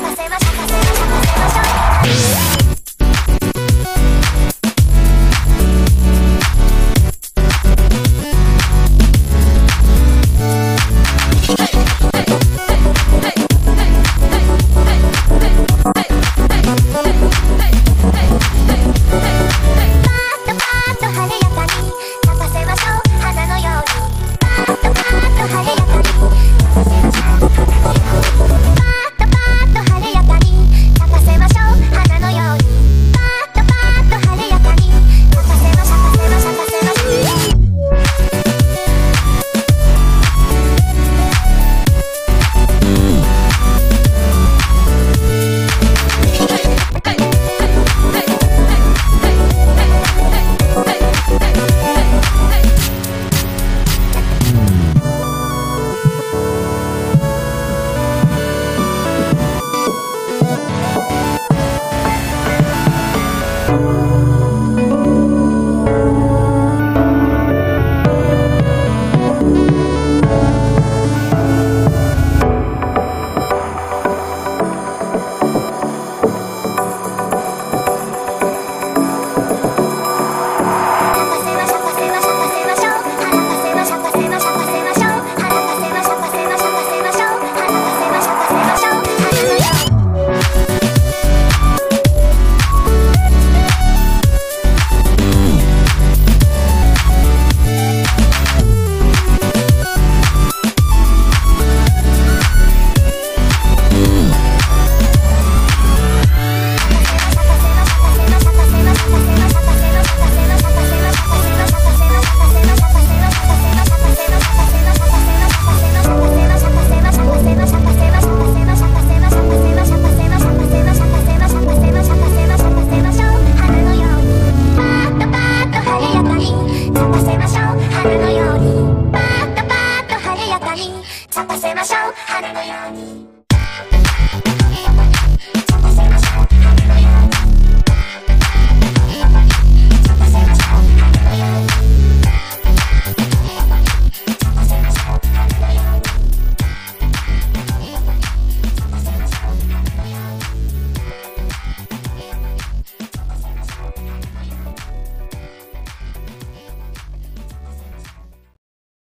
Shaka, say my shaka. come. Daddy.